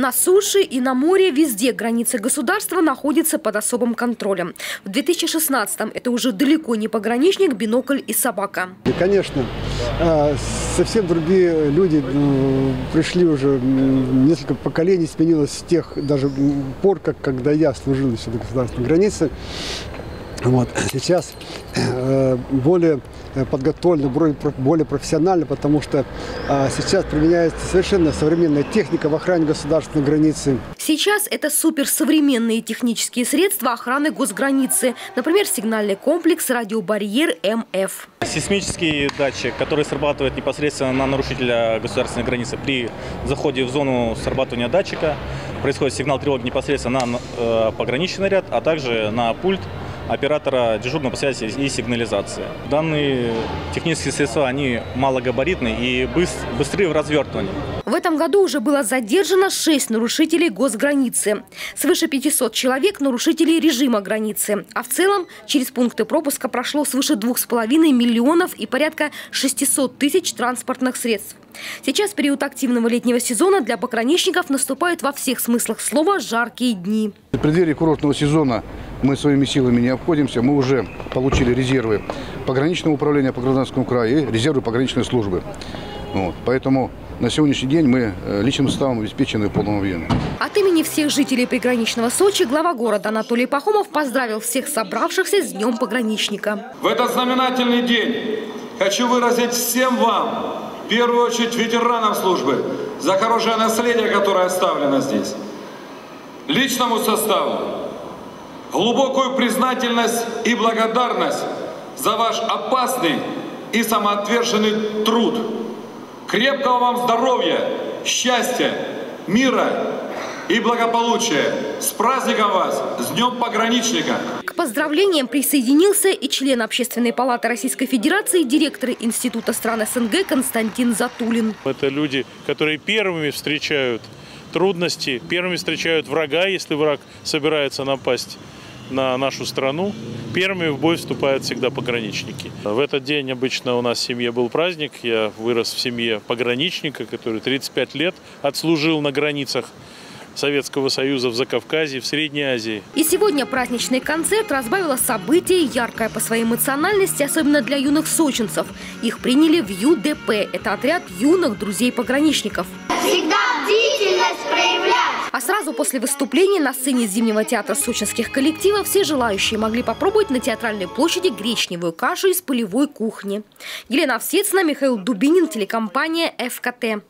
На суше и на море везде границы государства находятся под особым контролем. В 2016-м это уже далеко не пограничник, бинокль и собака. И, конечно, а, совсем другие люди пришли уже, несколько поколений сменилось с тех даже пор, как, когда я служил еще на государственной границе. Вот. Сейчас э, более подготовлено, более про- более профессионально, потому что а, сейчас применяется совершенно современная техника в охране государственной границы. Сейчас это суперсовременные технические средства охраны госграницы. Например, сигнальный комплекс «Радиобарьер МФ». Сейсмический датчик, который срабатывает непосредственно на нарушителя государственной границы. При заходе в зону срабатывания датчика происходит сигнал тревоги непосредственно на э, пограничный ряд, а также на пульт оператора дежурного по связи и сигнализации. Данные технические средства, они малогабаритные и быс- быстрые в развертывании. В этом году уже было задержано 6 нарушителей госграницы. Свыше 500 человек – нарушителей режима границы. А в целом через пункты пропуска прошло свыше 2,5 миллионов и порядка 600 тысяч транспортных средств. Сейчас период активного летнего сезона для пограничников наступает во всех смыслах слова «жаркие дни». В преддверии курортного сезона мы своими силами не обходимся. Мы уже получили резервы пограничного управления по Гражданскому краю и резервы пограничной службы. Вот. Поэтому на сегодняшний день мы э, личным составом обеспечены в полном объеме. От имени всех жителей приграничного Сочи глава города Анатолий Пахомов поздравил всех собравшихся с Днем пограничника. В этот знаменательный день хочу выразить всем вам, первую очередь ветеранам службы, за хорошее наследие, которое оставлено здесь. Личному составу глубокую признательность и благодарность за ваш опасный и самоотверженный труд. Крепкого вам здоровья, счастья, мира и благополучия. С праздником вас! С Днем пограничника! К поздравлениям присоединился и член Общественной палаты Российской Федерации, директор Института стран СНГ Константин Затулин. Это люди, которые первыми встречают трудности, первыми встречают врага, если враг собирается напасть на нашу страну. Первыми в бой вступают всегда пограничники. В этот день обычно у нас в семье был праздник. Я вырос в семье пограничника, который 35 лет отслужил на границах Советского Союза в Закавказье, в Средней Азии. И сегодня праздничный концерт разбавило событие, яркое по своей эмоциональности, особенно для юных сочинцев. Их приняли в ЮДП. Это отряд юных друзей пограничников. Всегда бдительность проявлять. А сразу после выступления на сцене Зимнего театра сочинских коллективов все желающие могли попробовать на театральной площади гречневую кашу из полевой кухни. Елена Овсецина, Михаил Дубинин, телекомпания ФКТ.